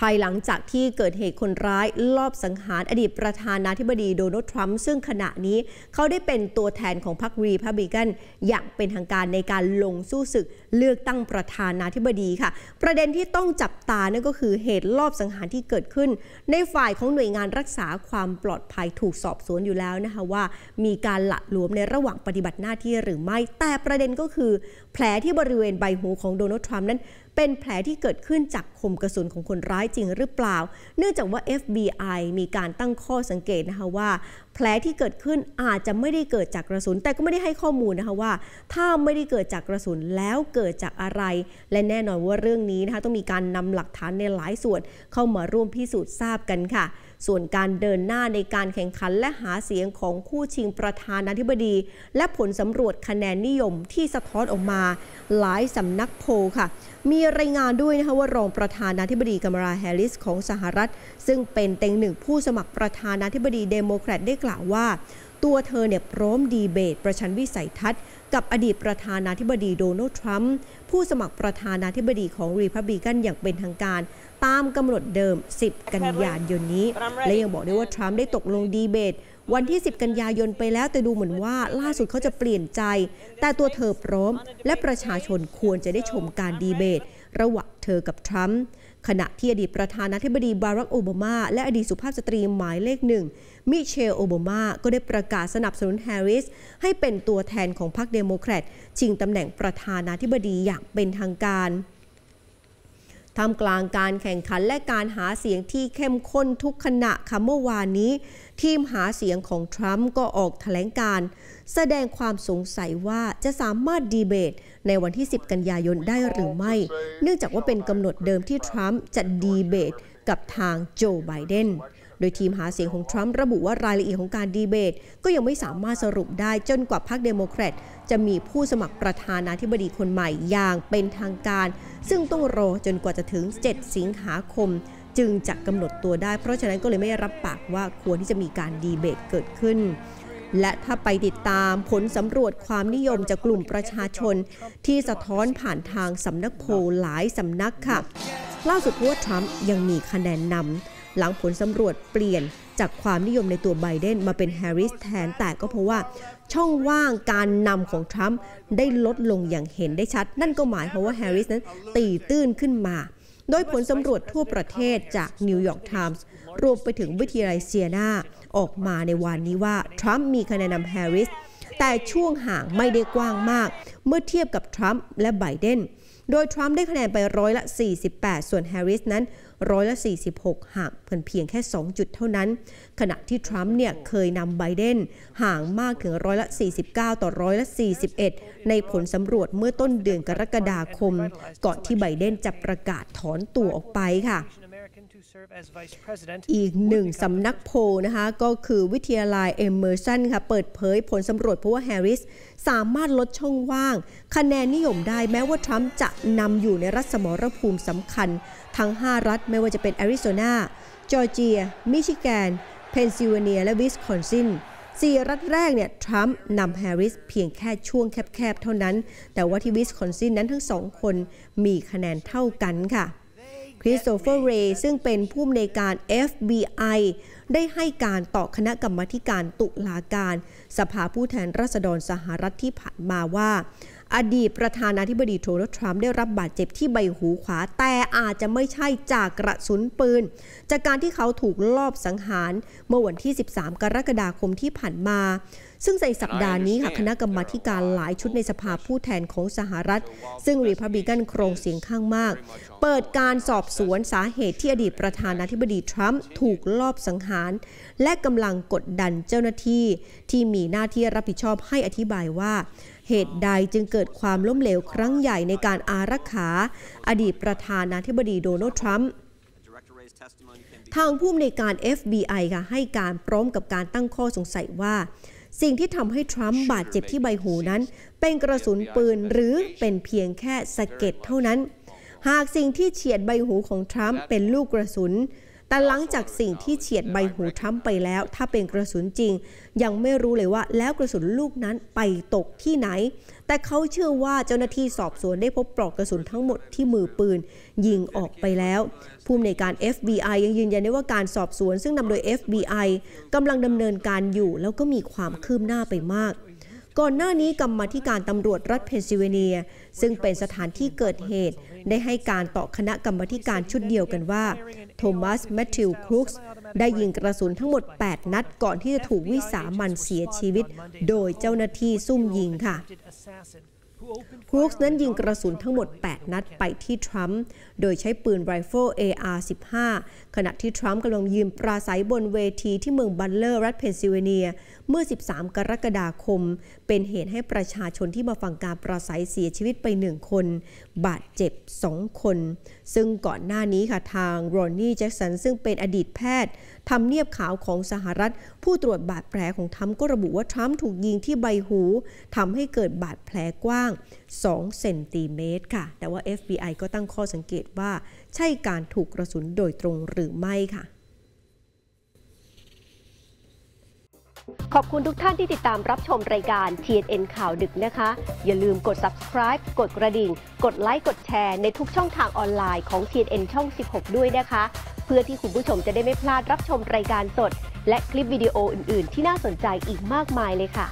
ภายหลังจากที่เกิดเหตุคนร้ายลอบสังหารอดีตประธานาธิบดีโดนัลด์ทรัมป์ซึ่งขณะนี้เขาได้เป็นตัวแทนของพรรครีพับลิกันอย่างเป็นทางการในการลงสู้ศึกเลือกตั้งประธานาธิบดีค่ะ ประเด็นที่ต้องจับตานั่นก็คือเหตุลอบสังหารที่เกิดขึ้น ในฝ่ายของหน่วยงานรักษาความปลอดภัยถูกสอบสวนอยู่แล้วนะคะว่า มีการหละหลวมในระหว่างปฏิบัติหน้าที่หรือไม่ แต่ประเด็นก็คือ แผลที่บริเวณใบหูของโดนัลด์ทรัมป์นั้น เป็นแผลที่เกิดขึ้นจากคมกระสุนของคนร้ายจริงหรือเปล่า เนื่องจากว่า FBI มีการตั้งข้อสังเกตนะคะว่า แผลที่เกิดขึ้นอาจจะไม่ได้เกิดจากกระสุน แต่ก็ไม่ได้ให้ข้อมูลนะคะว่า ถ้าไม่ได้เกิดจากกระสุนแล้วเกิดจากอะไร และแน่นอนว่าเรื่องนี้นะคะต้องมีการนำหลักฐานในหลายส่วนเข้ามาร่วมพิสูจน์ทราบกันค่ะ ส่วนการเดินหน้าในการแข่งขันและหาเสียงของคู่ชิงประธานาธิบดี และผลสำรวจคะแนนนิยมที่สะท้อนออกมา หลายสำนักโพลค่ะ มีรายงานด้วยนะคะว่ารองประธานาธิบดีกมลาแฮร์ริสของสหรัฐ ซึ่งเป็นเต็งหนึ่งผู้สมัครประธานาธิบดีเดโมแครตได้กล่าวว่า ตัวเธอเนี่ยพร้อมดีเบต ประชันวิสัยทัศน์กับอดีตประธานาธิบดีโดนัลด์ทรัมป์ผู้สมัครประธานาธิบดีของรีพับลิกันอย่างเป็นทางการ ตามกำหนดเดิม 10 กันยายนนี้ และยังบอกด้วยว่าทรัมป์ได้ตกลงดีเบต วันที่ 10 กันยายนไปแล้วแต่ดูเหมือนว่าล่าสุดเขาจะเปลี่ยนใจ แต่ตัวเธอพร้อม และประชาชนควรจะได้ชมการดีเบต ระหว่างเธอกับทรัมป์ขณะที่อดีตประธานาธิบดีบารักโอบามา และอดีตสุภาพสตรีหมายเลขหนึ่งมิเชลโอบามา ก็ได้ประกาศสนับสนุนแฮร์ริส ให้เป็นตัวแทนของพรรคเดโมแครตชิงตำแหน่งประธานาธิบดีอย่างเป็นทางการ ท่ามกลางการแข่งขันและการหาเสียงที่เข้มข้นทุกขณะค่ะเมื่อวานนี้ ทีมหาเสียงของทรัมป์ก็ออกแถลงการณ์ แสดงความสงสัยว่าจะสามารถดีเบต ในวันที่ 10 กันยายนได้หรือไม่ เนื่องจากว่าเป็นกำหนดเดิมที่ทรัมป์จะดีเบตกับทางโจไบเดน โดยทีมหาเสียงของทรัมป์ระบุว่ารายละเอียดของการดีเบต ก็ยังไม่สามารถสรุปได้จนกว่าพรรคเดโมแครตจะมีผู้สมัครประธานาธิบดีคนใหม่อย่างเป็นทางการ ซึ่งต้องรอจนกว่าจะถึง 7 สิงหาคม จึงจะกำหนดตัวได้ เพราะฉะนั้นก็เลยไม่รับปากว่าควรที่จะมีการดีเบตเกิดขึ้นและถ้าไปติดตามผลสำรวจความนิยมจากกลุ่มประชาชน ที่สะท้อนผ่านทางสำนักโพลหลายสำนักค่ะ ล่าสุดว่าทรัมป์ยังมีคะแนนนำ หลังผลสำรวจเปลี่ยนจากความนิยมในตัวไบเดนมาเป็นแฮร์ริสแทน แต่ก็เพราะว่าช่องว่างการนำของทรัมป์ได้ลดลงอย่างเห็นได้ชัด นั่นก็หมายความว่าแฮร์ริสนั้นตีตื้นขึ้นมา โดยผลสำรวจทั่วประเทศจากนิวยอร์กไทมส์รวมไปถึงวิทยาลัยเซียนาออกมาในวันนี้ว่า ทรัมป์มีคะแนนนำแฮร์ริสแต่ช่วงห่างไม่ได้กว้างมาก เมื่อเทียบกับทรัมป์และไบเดน โดยทรัมป์ได้คะแนนไปร้อยละ 48 ส่วนแฮร์ริสนั้นร้อยละ 46 ห่างเพียงเพียงแค่ 2 จุดเท่านั้น ขณะที่ทรัมป์เนี่ยเคยนำไบเดนห่างมากถึงร้อยละ 49 ต่อร้อยละ 41 ในผลสำรวจเมื่อต้นเดือนกรกฎาคม ก่อนที่ไบเดนจะประกาศถอนตัวออกไปค่ะ อีกหนึ่งสำนักโพลนะคะก็คือวิทยาลัยเอเมอร์สันค่ะเปิดเผยผลสำรวจเพราะว่าแฮร์ริสสามารถลดช่องว่าง คะแนนนิยมได้แม้ว่าทรัมป์จะนำอยู่ในรัฐสมรภูมิสำคัญ ทั้ง 5 รัฐไม่ว่าจะเป็นแอริโซนาจอร์เจีย มิชิแกน เพนซิลเวเนีย และวิสคอนซินสี่รัฐแรกเนี่ยทรัมป์นำแฮร์ริสเพียงแค่ช่วงแคบๆเท่านั้น แต่ว่าที่วิสคอนซินนั้นทั้งสองคนมีคะแนนเท่ากันค่ะ คริสโตเฟอร์เรย์ซึ่งเป็นผู้อำนวยการ FBI ได้ให้การต่อคณะกรรมการตุลาการ สภาผู้แทนราษฎรสหรัฐที่ผ่านมาว่า อดีตประธานาธิบดีโดนัลด์ทรัมป์ได้รับบาดเจ็บที่ใบหูขวา แต่อาจจะไม่ใช่จากกระสุนปืน จากการที่เขาถูกลอบสังหาร เมื่อวันที่ 13 กรกฎาคมที่ผ่านมา ซึ่งในสัปดาห์นี้ค่ะคณะกรรมาการหลายชุดในสภาผู้แทนของสหรัฐ ซึ่งรีพับลิกันโครงเสียงข้างมาก เปิดการสอบสวนสาเหตุที่อดีตประธานาธิบดีทรัมป์ถูกลอบสังหาร และกำลังกดดันเจ้าหน้าที่ ที่มีหน้าที่รับผิดชอบให้อธิบายว่า เหตุใดจึงเกิดความล้มเหลวครั้งใหญ่ในการอารักขา อดีตประธานาธิบดีโดนัลด์ทรัมป์ทางผู้อำนวยการ FBI ค่ะให้การพร้อมกับการตั้งข้อสงสัยว่า สิ่งที่ทำให้ทรัมป์บาดเจ็บที่ใบหูนั้น เป็นกระสุนปืนหรือเป็นเพียงแค่สะเก็ดเท่านั้น หากสิ่งที่เฉียดใบหูของทรัมป์เป็นลูกกระสุน แต่หลังจากสิ่งที่เฉียดใบหูทรัมป์ไปแล้ว ถ้าเป็นกระสุนจริง ยังไม่รู้เลยว่าแล้วกระสุนลูกนั้นไปตกที่ไหน แต่เขาเชื่อว่าเจ้าหน้าที่สอบสวนได้พบปลอกกระสุนทั้งหมดที่มือปืน ยิงออกไปแล้วผู้อำนวยการ FBI ยังยืนยันได้ว่าการสอบสวน ซึ่งนำโดย FBI กำลังดำเนินการอยู่ แล้วก็มีความคืบหน้าไปมาก ก่อนหน้านี้กรรมาธิการตำรวจรัฐเพนซิลเวเนีย ซึ่งเป็นสถานที่เกิดเหตุ ได้ให้การต่อคณะกรรมาธิการชุดเดียวกันว่า โทมัสแมทธิวครูกส์ได้ยิงกระสุนทั้งหมด 8 นัดก่อนที่จะถูกวิสามัญเสียชีวิต โดยเจ้าหน้าที่ซุ่มยิงค่ะ ครูกส์นั้นยิงกระสุนทั้งหมด 8 นัดไปที่ทรัมป์โดยใช้ปืนไรเฟิล AR-15 ขณะที่ทรัมป์กำลังยืนปราศรัยบนเวทีที่เมืองบัตเลอร์รัฐเพนซิลเวเนีย เมื่อ 13 กรกฎาคม เป็นเหตุให้ประชาชนที่มาฟังการปราศรัยเสียชีวิตไป 1 คน บาดเจ็บ 2 คน ซึ่งก่อนหน้านี้ค่ะทางโรนนี่แจ็คสันซึ่งเป็นอดีตแพทย์ทำเนียบขาวของสหรัฐ ผู้ตรวจบาดแผลของทรัมป์ก็ระบุว่าทรัมป์ถูกยิงที่ใบหูทำให้เกิดบาดแผลกว้างาง2เซนติเมตรค่ะ แต่ว่า FBI ก็ตั้งข้อสังเกตว่า ใช่การถูกกระสุนโดยตรงหรือไม่ค่ะ ขอบคุณทุกท่านที่ติดตามรับชมรายการ TNN ข่าวดึกนะคะ อย่าลืมกด subscribe กดกระดิ่ง กดไลค์ กดแชร์ในทุกช่องทางออนไลน์ของ TNN ช่อง 16 ด้วยนะคะ เพื่อที่คุณผู้ชมจะได้ไม่พลาดรับชมรายการสด และคลิปวิดีโออื่น ๆ ที่น่าสนใจอีกมากมายเลยค่ะ